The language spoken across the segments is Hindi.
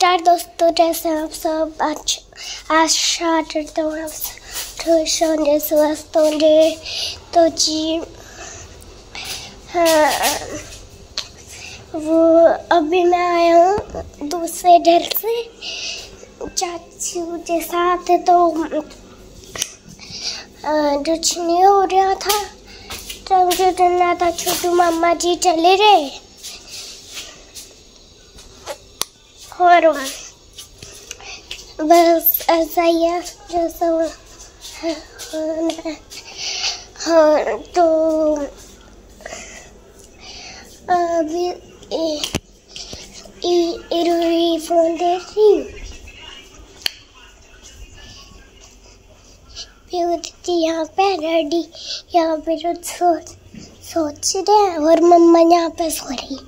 नमस्कार दोस्तों जैसे आप सब आशा करता हूँ आप खुश होंगे स्वस्थ होंगे तो जी हाँ, वो अभी मैं आया हूँ दूसरे घर से चाचू के साथ तो कुछ नहीं हो रहा था तो मुझे करना था छोटू मामा जी चले गए और बस ऐसा ही है जैसा है, तो अभी फ़ोन यहाँ पे रेडी यहाँ पे जो सोच सोच रहे हैं और मम्मा यहाँ पे सो रही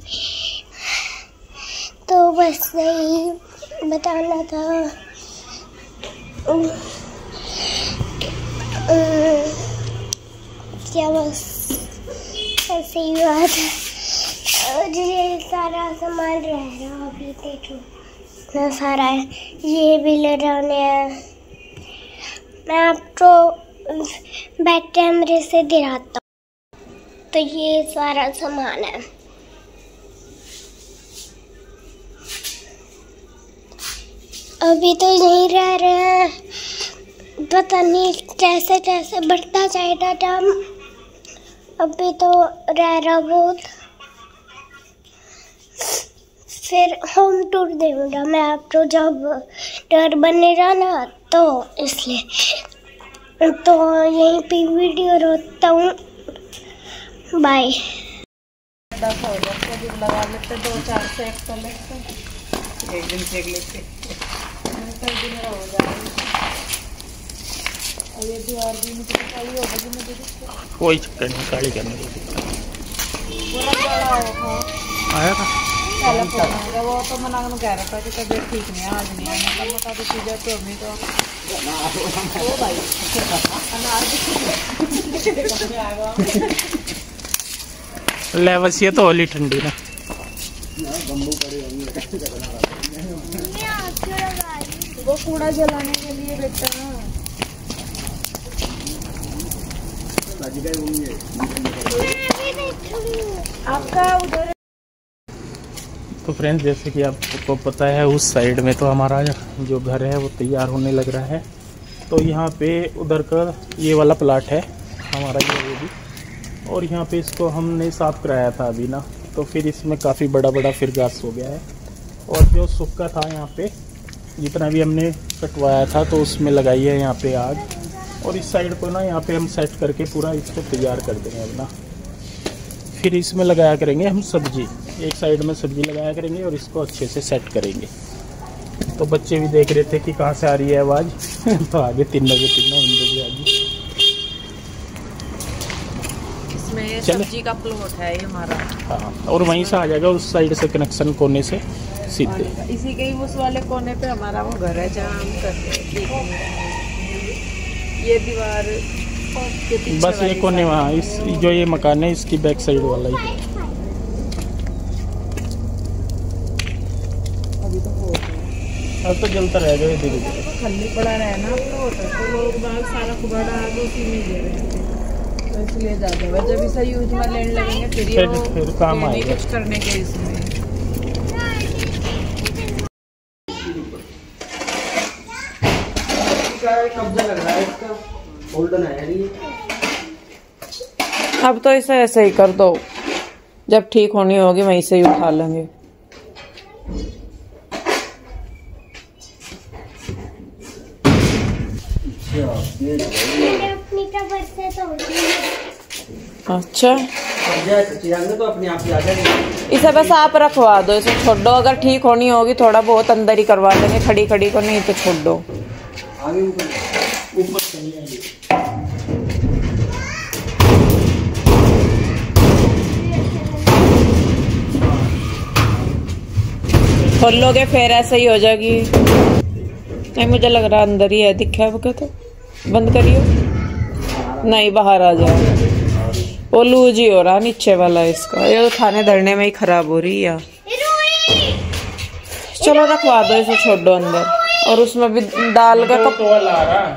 तो बस यही बताना था। क्या बस, ऐसे ही बात है। ये सारा सामान रह रहा अभी देखो। इतना सारा है। ये भी ले जाने हैं। मैं आपको बैक कैमरे से दिखाता हूँ। तो ये सारा सामान है। अभी तो यहीं रह रहे हैं। पता नहीं कैसे कैसे बढ़ता जाएगा टाइम अभी तो रह रहा बहुत। फिर होम टूर दूँगा मैं आपको। जब डर बनेगा ना तो इसलिए। तो यहीं पे वीडियो रोकता हूँ। बाय दस हो जाते दिन लगा लेते दो चार से एक तो लेते एक दिन से एक लेते कई दिन हो जाएगी। और ये दीवार भी मुझे काली हो गई मुझे कोई चक्कर नहीं काली करने की हो आया था? पहले फ़ोन आएगा वो तो मना में कह रहा था कि तबीयत ठीक नहीं है आज नहीं आने का बता तो चीज़ें तो हमें तो ओ भाई। अनार ले बस ये तो होली ठंडी ना। वो कूड़ा जलाने के लिए बेटा। आपका तो फ्रेंड्स जैसे कि आपको पता है, उस साइड में तो हमारा जो घर है, वो तैयार होने लग रहा है। तो यहाँ पे उधर का ये वाला प्लाट है, हमारा ये वो भी। और यहाँ पे इसको हमने साफ़ कराया था अभी ना तो फिर इसमें काफ़ी बड़ा बड़ा फिर घास हो गया है। और जो सूखा था यहाँ पे जितना भी हमने कटवाया था तो उसमें लगाई है यहाँ पे आग। और इस साइड को ना यहाँ पे हम सेट करके पूरा इसको तैयार कर देंगे अपना फिर इसमें लगाया करेंगे हम सब्ज़ी। एक साइड में सब्ज़ी लगाया करेंगे और इसको अच्छे से सेट करेंगे। तो बच्चे भी देख रहे थे कि कहाँ से आ रही है आवाज़। तो आगे तीन बजे तीन बजे आ गई सब्ज़ी का प्लॉट है ये हमारा। हाँ और वहीं से आ जाएगा उस साइड से कनेक्शन कोने से सीधे। इसी के ही उस वाले कोने पे हमारा वो घर है जहाँ हम करते हैं ये दीवार बस ये कोने वहाँ इस जो ये मकान है इसकी बैक साइड वाला ही। अभी तो हो। अब तो जलता रहेगा ये धीरे धीरे खाली पड़ा रहे ना तो लोग बाग सारा कुबाड़ा आगे उसी में दे रहे हैं। तो इसलिए ज़्यादा जब इसे यूज़ में लेने लगेंगे फिर ये फिर- वो फिर काम आएगा। कुछ करने के इसमें। कब्जा लग रहा है इसका गोल्डन है ये अब तो इसे ऐसे ही कर दो। जब ठीक होनी होगी वहीं से ही उठा लेंगे। अपनी से तोड़ी अच्छा। तो अपने आप ही आ जाएगी इसे बस आप रखवा दो इसे छोड़ दो। अगर ठीक होनी होगी थोड़ा बहुत अंदर ही करवा देंगे। खड़ी खड़ी को नहीं तो छोड़ दो। खोल लोगे फिर ऐसे ही हो जाएगी। नहीं मुझे लग रहा अंदर ही है। दिखा है वो क्या तो? बंद करियो। नहीं बाहर आ जाओ। वो लूज ही हो रहा नीचे वाला इसका। ये तो खाने धरने में ही खराब हो रही है। चलो रखवा दो इसे छोड़ दो अंदर। और उसमें भी कर तो कप आ रहा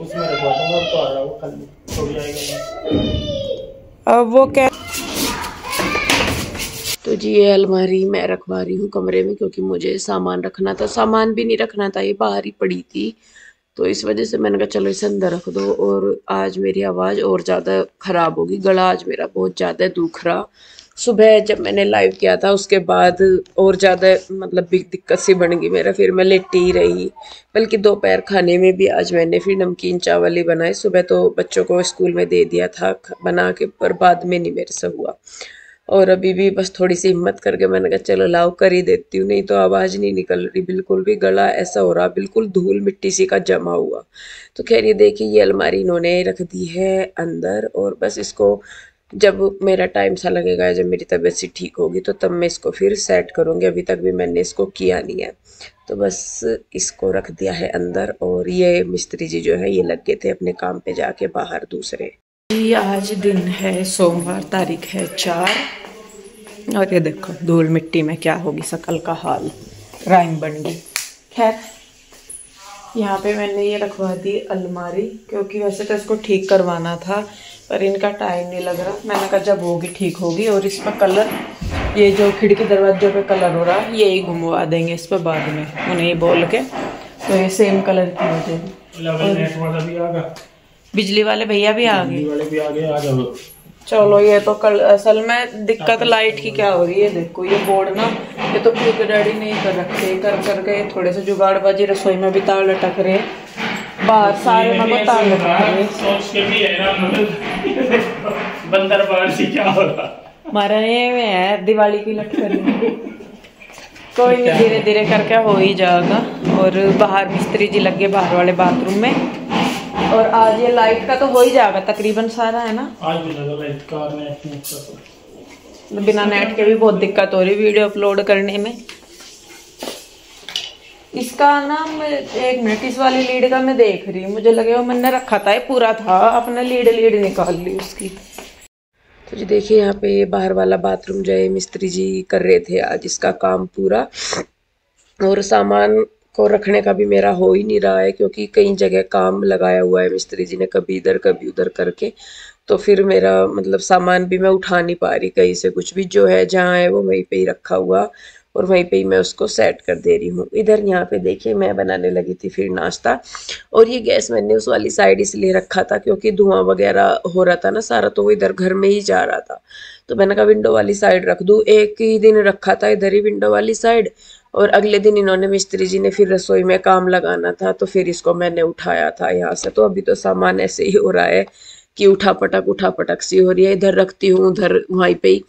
उसमें रखवा दूँगा अब तो आ रहा वो खाली थोड़ी आएगा। अब वो क्या तो जी ये अलमारी मैं रखवा रही हूँ कमरे में क्योंकि मुझे सामान रखना था। सामान भी नहीं रखना था ये बाहर ही पड़ी थी। तो इस वजह से मैंने कहा, चलो इसे अंदर रख दो और आज मेरी आवाज़ और ज़्यादा ख़राब होगी। गला आज मेरा बहुत ज़्यादा दुख रहा। सुबह जब मैंने लाइव किया था, उसके बाद और ज़्यादा मतलब बिग दिक्कत सी बन गई मेरा। फिर मैं लेटी रही, बल्कि दोपहर खाने में भी आज मैंने फिर नमकीन चावल ही बनाए। सुबह तो बच्चों को स्कूल में दे दिया था बना के, पर बाद में नहीं मेरे से हुआ। और अभी भी बस थोड़ी सी हिम्मत करके मैंने कहा, चलो, लाओ, कर ही देती हूँ। नहीं तो आवाज़ नहीं निकल रही, बिल्कुल भी गला ऐसा हो रहा, बिल्कुल धूल मिट्टी सी का जमा हुआ। तो खैर, ये देखिए, ये अलमारी इन्होंने रख दी है अंदर और बस इसको, जब मेरा टाइम सा लगेगा, जब मेरी तबीयत सी ठीक होगी तो तब मैं इसको फिर सेट करूँगी। अभी तक भी मैंने इसको किया नहीं है। तो बस इसको रख दिया है अंदर और ये मिस्त्री जी जो है, ये लग गए थे अपने काम पे जाके बाहर दूसरे। जी आज दिन है सोमवार तारीख है चार। और ये देखो धूल मिट्टी में क्या होगी शकल का हाल राइम बन गई। खैर यहाँ पे मैंने ये रखवा दी अलमारी क्योंकि वैसे तो इसको ठीक करवाना था पर इनका टाइम नहीं लग रहा। मैंने कहा जब होगी ठीक होगी और इस पर कलर ये जो खिड़की दरवाजों पे कलर हो रहा है यही घुमवा देंगे इस पर बाद में उन्हें बोल के। तो ये सेम कलर की हो जाएगी। भी बिजली वाले भैया भी आ गए। वाले भी आ गए आ जाओ। चलो ये तो कल असल में दिक्कत लाइट की क्या हो रही है? देखो ये बोर्ड ना ये तो खुद डैडी नहीं कर रखे कर कर के थोड़े से जुगाड़बाजी रसोई में भी तार लटक रहे बाहर सारे में को तार लटक रहे भी क्या हो रहा? हमारा ये में है दिवाली की लटकन। कोई नहीं धीरे धीरे करके हो ही जाएगा। और बाहर मिस्त्री जी लगे बाहर वाले बाथरूम में। और आज ये लाइट का तो हो ही जाएगा तकरीबन सारा है ना? आज भी लगा लाइट कार ने अपने सब बिना नेट के भी बहुत दिक्कत हो रही वीडियो अपलोड करने में। इसका ना मैं एक मिनट इस वाली लीड का मैं देख रही हूँ। मुझे लगे वो मैंने रखा था ये पूरा था। अपने लीड लीड निकाल ली उसकी। तो जी देखिए यहाँ पे बाहर वाला बाथरूम जो है मिस्त्री जी कर रहे थे आज इसका काम पूरा। और सामान को रखने का भी मेरा हो ही नहीं रहा है, क्योंकि कई जगह काम लगाया हुआ है मिस्त्री जी ने, कभी इधर, कभी उधर करके। तो फिर मेरा मतलब सामान भी मैं उठा नहीं पा रही कहीं से कुछ भी। जो है जहाँ है वो वहीं पे ही रखा हुआ और वहीं पे ही मैं उसको सेट कर दे रही हूँ। इधर यहाँ पे देखिए, मैं बनाने लगी थी फिर नाश्ता। और ये गैस मैंने उस वाली साइड इसलिए रखा था क्योंकि धुआँ वगैरह हो रहा था ना सारा तो वो इधर घर में ही जा रहा था। तो मैंने कहा, विंडो वाली साइड रख दूँ? एक ही दिन रखा था इधर ही विंडो वाली साइड और अगले दिन इन्होंने मिस्त्री जी ने फिर रसोई में काम लगाना था तो फिर इसको मैंने उठाया था यहाँ से। तो अभी तो सामान ऐसे ही हो रहा है। कि उठा पटक उठा पटक सी हो रही है। इधर रखती हूँ, उधर वहीं पे ही।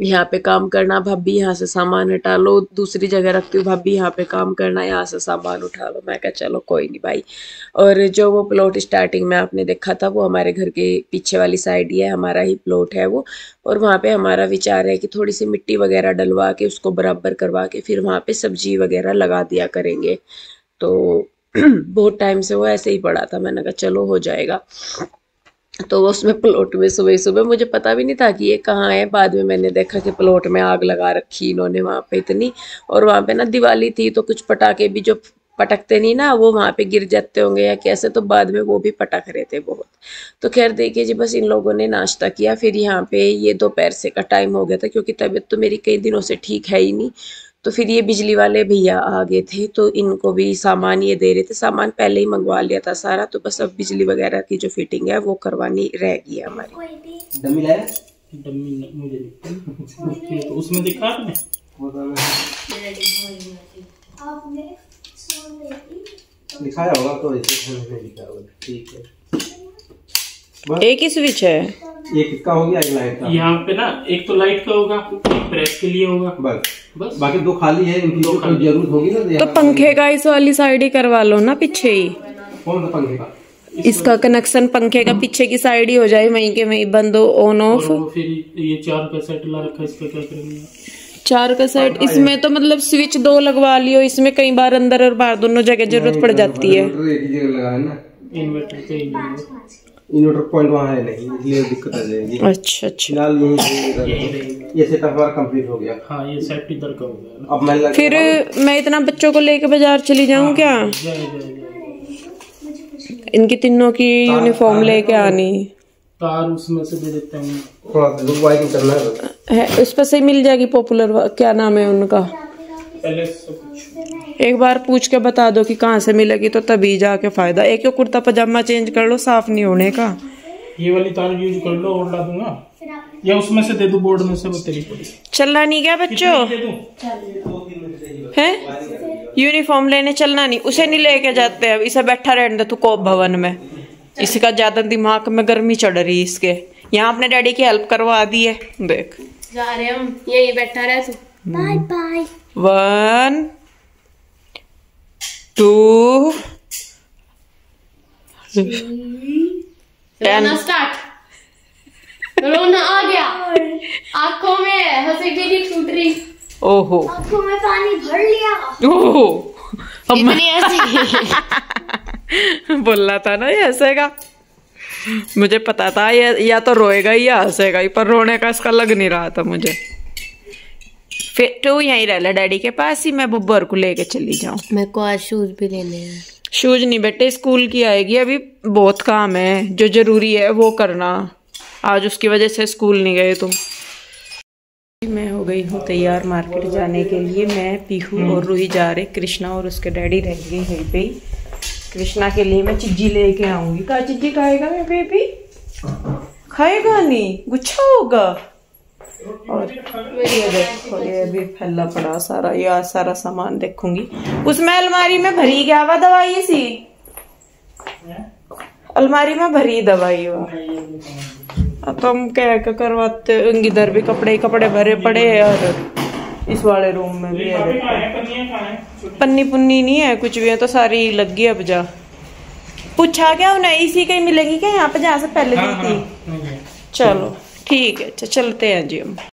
यहाँ पे काम करना, भाभी यहाँ से सामान हटा लो। दूसरी जगह रखती हूँ, भाभी यहाँ पे काम करना, यहाँ से सामान उठा लो। मैं कहा, चलो, कोई नहीं भाई। और जो वो प्लॉट स्टार्टिंग में आपने देखा था, वो हमारे घर के पीछे वाली साइड ही है। हमारा ही प्लॉट है वो। और वहाँ पे हमारा विचार है कि थोड़ी सी मिट्टी वगैरह डलवा के, उसको बराबर करवा के फिर वहाँ पे सब्ज़ी वगैरह लगा दिया करेंगे। तो बहुत टाइम से वो ऐसे ही पड़ा था। मैंने कहा, चलो, हो जाएगा। तो उसमें प्लॉट में सुबह सुबह, मुझे पता भी नहीं था कि ये कहाँ है। बाद में मैंने देखा कि प्लॉट में आग लगा रखी इन्होंने वहाँ पे इतनी। और वहाँ पे ना दिवाली थी तो कुछ पटाखे भी जो पटकते नहीं ना, वो वहाँ पे गिर जाते होंगे या कैसे तो बाद में वो भी पटक रहे थे बहुत। तो खैर देखिए जी, बस इन लोगों ने नाश्ता किया। फिर यहाँ पे ये दोपहर से का टाइम हो गया था, क्योंकि तबीयत तो मेरी कई दिनों से ठीक है ही नहीं। तो फिर ये बिजली वाले भैया आ गए थे तो इनको भी सामान ये दे रहे थे। सामान पहले ही मंगवा लिया था सारा तो बस अब बिजली वगैरह की जो फिटिंग है वो करवानी रह गई है हमारी। कोई भी। डमी लाया? डम्मी न- मुझे नहीं। तो उसमें दिखा आपने? वो तो दिखाया होगा तो ठीक है। एक ही स्विच है। एक इसका हो गया? एक लाइट का। यहाँ पे ना एक तो लाइट का होगा एक प्रेस के लिए होगा। बस। बस। बाकी दो खाली है इनकी जो कोई ज़रूरत होगी ना? तो पंखे का इस वाली साइड ही करवा लो ना पीछे ही। कौन सा पंखे का? इसका कनेक्शन पंखे का पीछे की साइड ही हो जाए वहीं के वहीं बंद हो ऑन ऑफ़ फिर ये चार का सेट ला रखा है इसका क्या करेंगे? चार का सेट इसमें तो मतलब स्विच दो लगवा लियो इसमें कई बार अंदर और बाहर दोनों जगह ज़रूरत पड़ जाती है। ही है इन्वर्टर ही है। इन्वर्टर पॉइंट वहाँ है नहीं इसलिए दिक्कत आ जाएगी। अच्छा अच्छा। फ़िलहाल यहीं से इधर- ये सेटअप हमारा कंप्लीट हो गया। हाँ ये सेट इधर का हो गया अब मैं फिर मैं इतना बच्चों को लेके बाज़ार चली जाऊँ क्या? जय इनकी तीनों की यूनिफॉर्म लेके आनी। तार उसमें से दे देते हैं। थोड़ा लुक वाइरिंग करना है। उस पर से मिल जाएगी पॉपुलर क्या नाम है उनका? पहले से कुछ एक बार पूछ के बता दो कि कहाँ से मिलेगी तो तभी जाके फ़ायदा। एक ही कुर्ता पजामा चेंज कर लो साफ़ नहीं होने का। ये वाली तार यूज़ कर लो और ला दूँगा। या उसमें से दे दूँ बोर्ड में से वो तेरी चलना नहीं क्या बच्चों? है? यूनिफॉर्म लेने चलना नहीं उसे नहीं लेके जाते अब। इसे बैठा रहने दे तू कोप भवन में। इसका ज़्यादा दिमाग में गर्मी चढ़ रही है इसके। यहाँ अपने डैडी की हेल्प करवा दी है। देख। जा रहे हम यही बैठा रहे तू। बाय बाय वन टू रोना स्टार्ट रोना आ गया. आँखों में हँसी की नहीं छूट रही. ओहो. आँखों में पानी भर लिया. ओहो. अब मैं इतनी हँसी. बोलना था ना ये हंसेगा. मुझे पता था ये या तो रोएगा ही या हंसेगा ही पर रोने का इसका लग नहीं रहा था मुझे. फिर तू यहीं रह ले डैडी के पास ही मैं बुब्बर को लेके चली जाऊँ। मेरे को आज शूज़ भी लेने हैं। शूज़ नहीं बेटे स्कूल की आएगी अभी बहुत काम है जो ज़रूरी है वो करना। आज उसकी वजह से स्कूल नहीं गए तुम। मैं हो गई हूँ तैयार मार्केट जाने के लिए। मैं पीहू और रूही जा रहे कृष्णा और उसके डैडी रह गए यहीं पे। कृष्णा के लिए मैं चिज्जी लेके आऊँगी। का चिज्जी खाएगा मैं बेबी खाएगा नहीं गुच्छा होगा। और ये देखो ये भी फैला पड़ा सारा ये सारा सामान देखूँगी। उसमें अलमारी में भरी गया हुआ दवाई सी? अलमारी में भरी दवाई हुआ। तो हम क्या क्या करवाते इधर भी कपड़े ही कपड़े भरे पड़े हैं और इस वाले रूम में भी है। पन्नी पुन्नी नहीं है कुछ भी है तो सारी लग गई अब जा। पूछा क्या उन्हें इसी का ही मिलेगी क्या? यहाँ पे जहाँ से पहले दी थी। चलो। ठीक है अच्छा चलते हैं जी। हम